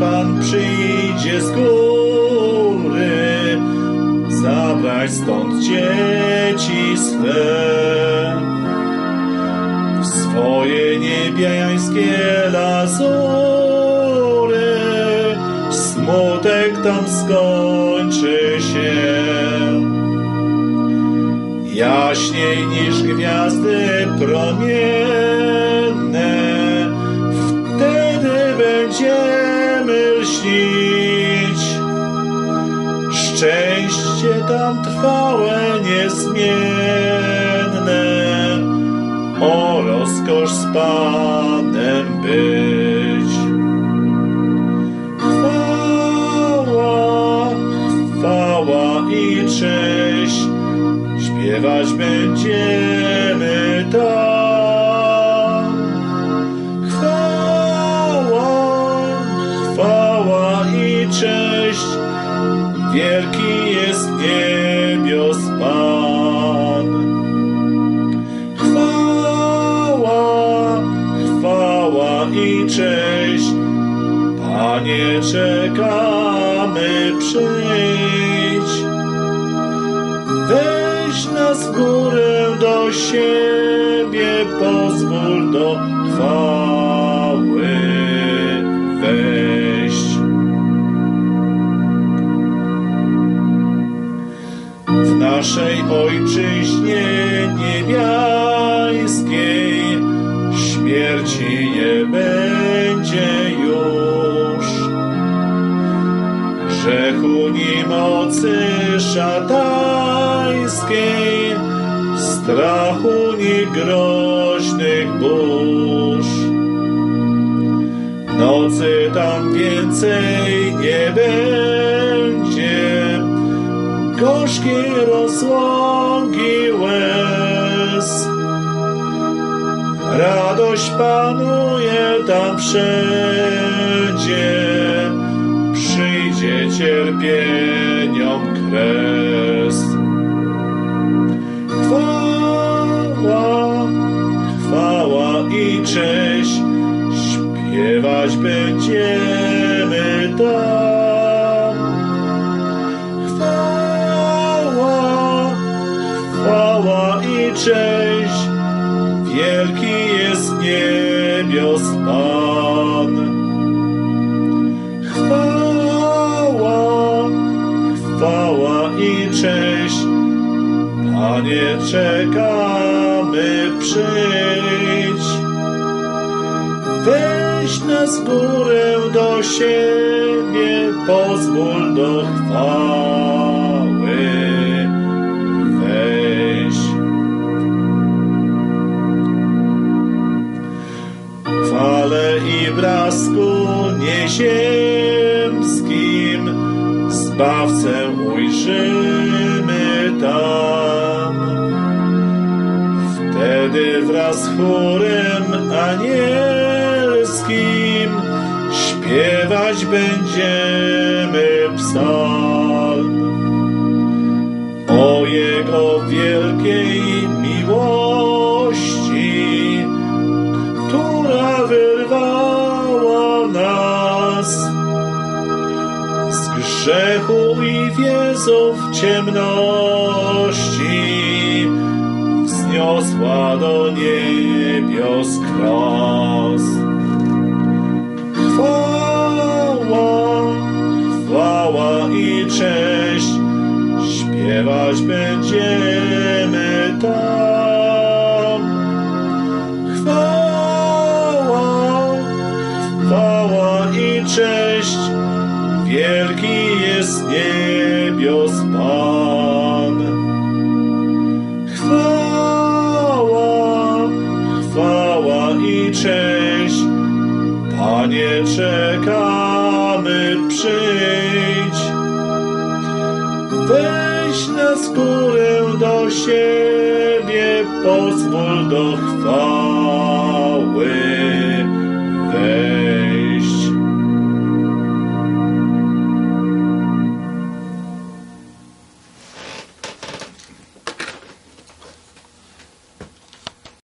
Pan przyjdzie z góry, zabrać stąd dzieci swe. W swoje niebiańskie lazury, smutek tam skończy się. Jaśniej niż gwiazdy promienne, tam trwałe, niezmienne, o rozkosz z Panem być. Chwała, chwała i cześć, śpiewać będziemy Panie, czekamy, przyjdź. Weź nas w górę do siebie, pozwól do chwały wejść. W naszej ojczyźnie niebiańskiej śmierci nie będzie już. Ni mocy szatańskiej, strachu ni groźnych burz. Nocy tam więcej nie będzie, gorzkiej rozłąki łez. Radość panuje tam wszędzie, przyjdzie cierpieniom i cześć, śpiewać będziemy tam. Chwała, chwała i cześć, wielki jest niebios Pan. Chwała, chwała i cześć, Panie, czekamy, przyjdź. Weź nas górę do siebie, pozwól do chwały wejść. Chwale i blasku nieziemskim Zbawcę ujrzymy tam. Wtedy wraz z chórem anielskim śpiewać będziemy psalm o Jego wielkiej miłości, która wyrwała nas z grzechu i wiezów ciemności, wzniosła do niebios kros. Śpiewać będziemy tam. Chwała, chwała i cześć, wielki jest niebios Pan. Chwała, chwała i cześć, Panie, czekamy, przyjdź. Weź nas w górę do siebie, pozwól do chwały